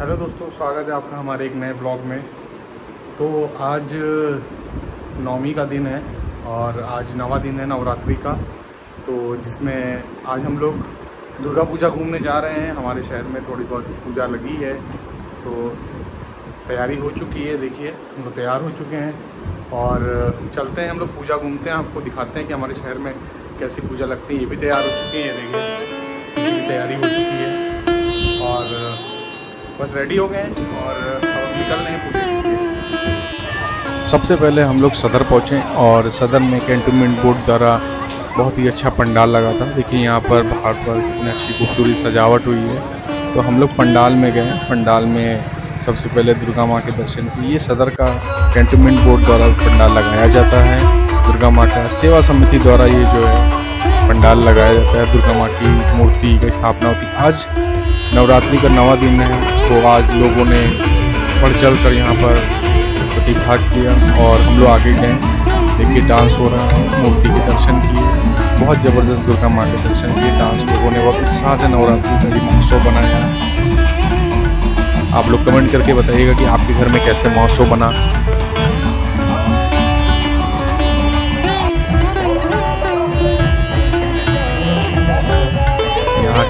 Hello दोस्तों, स्वागत है आपका हमारे एक नए ब्लॉग में। तो आज नौमी का दिन है और आज नवा दिन है नवरात्रि का। तो जिसमें आज हम लोग दुर्गा पूजा घूमने जा रहे हैं। हमारे शहर में थोड़ी बहुत पूजा लगी है तो तैयारी हो चुकी है, देखिए, हम लोग तैयार हो चुके हैं। और चलते हैं हम लोग पूजा घूमते हैं, आपको दिखाते हैं कि हमारे शहर में कैसी पूजा लगती है। ये भी तैयार हो चुकी है, देखिए तैयारी हो बस रेडी हो गए और निकल रहे हैं सबसे पहले हम लोग सदर पहुँचे और सदर में कैंटोनमेंट बोर्ड द्वारा बहुत ही अच्छा पंडाल लगा था। देखिए यहाँ पर बाहर पर कितनी अच्छी खूबसूरत सजावट हुई है। तो हम लोग पंडाल में गए। पंडाल में सबसे पहले दुर्गा माँ के दर्शन किए। ये सदर का कैंटोनमेंट बोर्ड द्वारा पंडाल लगाया जाता है। दुर्गा माँ का सेवा समिति द्वारा ये जो है पंडाल लगाया जाता है, दुर्गा माँ की मूर्ति की स्थापना होती है। आज नवरात्रि का नवा दिन है तो आज लोगों ने बढ़ चढ़ कर यहाँ पर प्रतिभाग किया और हम लोग आगे गए, देखिए डांस हो रहा है, मूर्ति के दर्शन किए, बहुत ज़बरदस्त दुर्गा माँ के दर्शन किए डांस लोगों ने बहुत उत्साह से नवरात्रि का ये महोत्सव बनाया आप लोग कमेंट करके बताइएगा कि आपके घर में कैसे महोत्सव बना।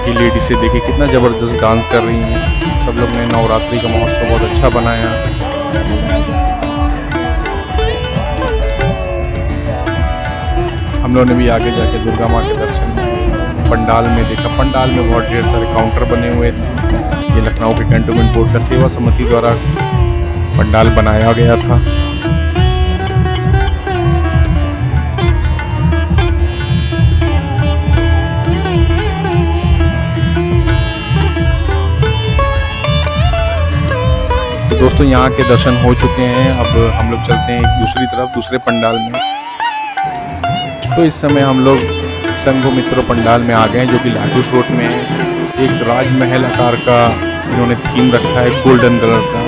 की लेडी से देखिए कितना ज़बरदस्त डांस कर रही हैं। सब लोग ने नवरात्रि का महोत्सव बहुत अच्छा बनाया हम लोगों ने भी आगे जाके दुर्गा माँ के दर्शन पंडाल में देखा। पंडाल में बहुत ढेर सारे काउंटर बने हुए थे। ये लखनऊ के कैंटोनमेंट बोर्ड का सेवा समिति द्वारा पंडाल बनाया गया था। तो दोस्तों, यहाँ के दर्शन हो चुके हैं। अब हम लोग चलते हैं दूसरी तरफ़, दूसरे पंडाल में। तो इस समय हम लोग संघो मित्रों पंडाल में आ गए हैं, जो कि लाटूस रोड में एक राजमहल आकार का इन्होंने थीम रखा है गोल्डन कलर का।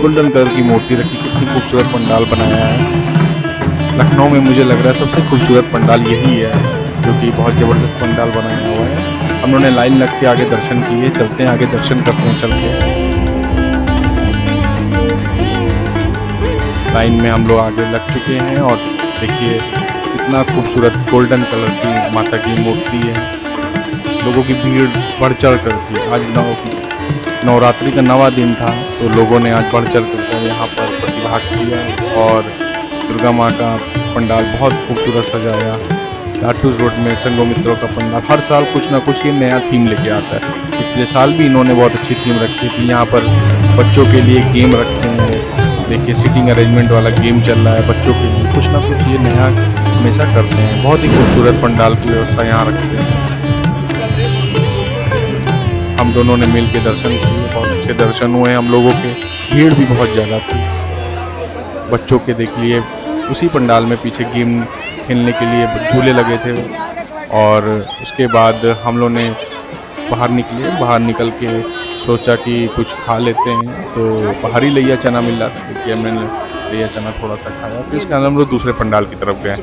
गोल्डन कलर की मूर्ति रखी, कितनी खूबसूरत पंडाल बनाया है। लखनऊ में मुझे लग रहा है सबसे खूबसूरत पंडाल यही है, जो कि बहुत ज़बरदस्त पंडाल बनाया हुआ है। हम लोगों ने लाइन लग के आगे दर्शन किए, चलते हैं, आगे दर्शन करते हैं चल के लाइन में हम लोग आगे लग चुके हैं और देखिए कितना खूबसूरत गोल्डन कलर की माता की मूर्ति है। लोगों की भीड़ बढ़ चढ़ कर थी। आज नौ नवरात्रि का नवा दिन था तो लोगों ने आज बढ़ चढ़ कर यहाँ पर प्रतिभाग किया और दुर्गा माँ का पंडाल बहुत खूबसूरत सजाया। लाटूस रोड में संगो मित्रों का पंडाल हर साल कुछ ना कुछ ये नया थीम लेके आता है। पिछले साल भी इन्होंने बहुत अच्छी थीम रखी थी। यहाँ पर बच्चों के लिए गेम रखते हैं। देखिए सीटिंग अरेंजमेंट वाला गेम चल रहा है बच्चों के लिए। कुछ ना कुछ ये नया हमेशा करते हैं। बहुत ही खूबसूरत पंडाल की व्यवस्था यहाँ रखते हैं। हम दोनों ने मिल के दर्शन किए। बहुत अच्छे दर्शन हुए हम लोगों के। भीड़ भी बहुत ज़्यादा थी। बच्चों के देख लिए। उसी पंडाल में पीछे गेम खेलने के लिए झूले लगे थे। और उसके बाद हम लोग ने बाहर निकले बाहर निकल के सोचा कि कुछ खा लेते हैं। तो बाहरी लिया चना मिल रहा था देखिए मैंने लिया चना थोड़ा सा खाया। फिर उसके अंदर हम लोग दूसरे पंडाल की तरफ़ गए।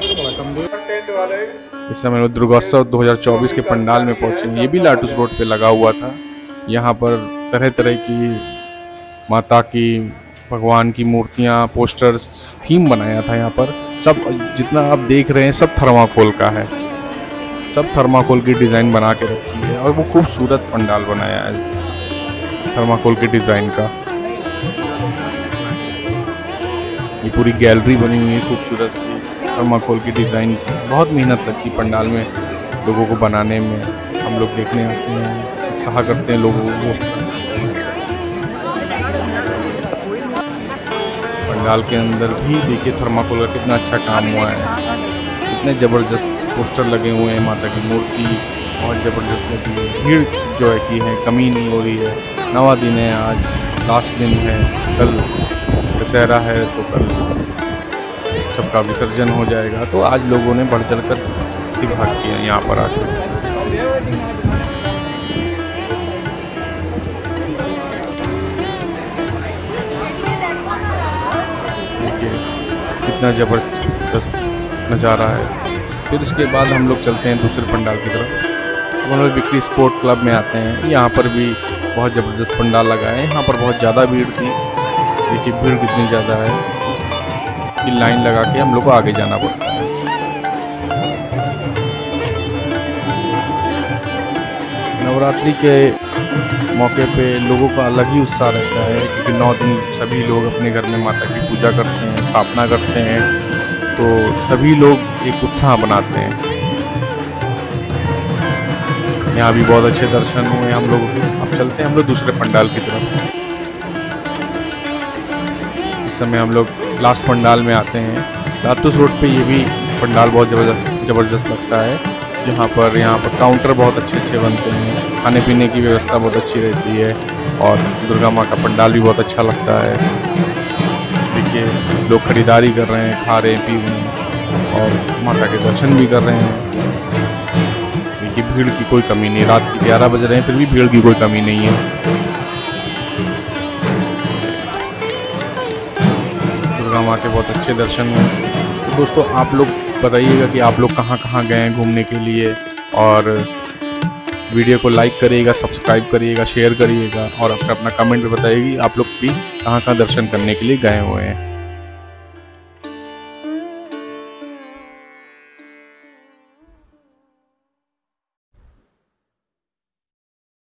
इस समय लोग दुर्गोत्सव 2024 के पंडाल में पहुँचे। ये भी लाटूस रोड पे लगा हुआ था। यहाँ पर तरह तरह की माता की, भगवान की मूर्तियाँ पोस्टर्स थीम बनाया था यहाँ पर। सब जितना आप देख रहे हैं, सब थर्माकोल का है। सब थर्माकोल की डिज़ाइन बना के रखी है। और वो खूबसूरत पंडाल बनाया है। थर्माकोल के डिज़ाइन का। ये पूरी गैलरी बनी हुई है खूबसूरत सी, थर्माकोल की डिज़ाइन बहुत मेहनत लगती है पंडाल में लोगों को बनाने में। हम लोग देखने आते हैं, उत्साह करते हैं लोगों को। पंडाल के अंदर भी देखिए थर्माकोल का कितना अच्छा काम हुआ है। कितने ज़बरदस्त पोस्टर लगे हुए हैं माता की मूर्ति। और ज़बरदस्त लगी भीड़ जो है की है, कमी नहीं हो रही है। नवा दिन है, आज लास्ट दिन है। कल दशहरा है तो कल सबका विसर्जन हो जाएगा। तो आज लोगों ने बढ़ चढ़ कर भाग किया यहाँ पर आकर कितना ज़बरदस्त नज़ारा है। फिर इसके बाद हम लोग चलते हैं दूसरे पंडाल की तरफ़। लोग विक्री स्पोर्ट क्लब में आते हैं। यहाँ पर भी बहुत ज़बरदस्त पंडाल लगा है। यहाँ पर बहुत ज़्यादा भीड़ थी। देखिए, भीड़ कितनी ज़्यादा है। कि लाइन लगा के हम लोग को आगे जाना पड़ता है। नवरात्रि के मौके पे लोगों का अलग ही उत्साह रहता है, क्योंकि नौ दिन सभी लोग अपने घर में माता की पूजा करते हैं, स्थापना करते हैं तो सभी लोग एक उत्साह बनाते हैं। यहाँ भी बहुत अच्छे दर्शन हुए हम लोग। अब चलते हैं हम लोग दूसरे पंडाल की तरफ़। इस समय हम लोग लास्ट पंडाल में आते हैं। लातूस रोड पे ये भी पंडाल बहुत ज़बरदस्त ज़बरदस्त लगता है, जहाँ पर यहाँ पर काउंटर बहुत अच्छे अच्छे बनते हैं। खाने पीने की व्यवस्था बहुत अच्छी रहती है और दुर्गा माँ का पंडाल भी बहुत अच्छा लगता है। देखिए, लोग खरीदारी कर रहे हैं, खा रहे हैं, पी रहे हैं और माता के दर्शन भी कर रहे हैं। भीड़ की कोई कमी नहीं, रात के ग्यारह बज रहे हैं, फिर भी भीड़ की कोई कमी नहीं है। दुर्गा माँ के बहुत अच्छे दर्शन हुए। तो दोस्तों, आप लोग बताइएगा कि आप लोग कहाँ कहाँ गए हैं घूमने के लिए, और वीडियो को लाइक करिएगा सब्सक्राइब करिएगा शेयर करिएगा, और अपना अपना कमेंट बताइएगा आप लोग भी कहाँ कहाँ दर्शन करने के लिए गए हुए हैं।